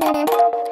Görüşmek üzere.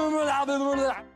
الملعب الملعب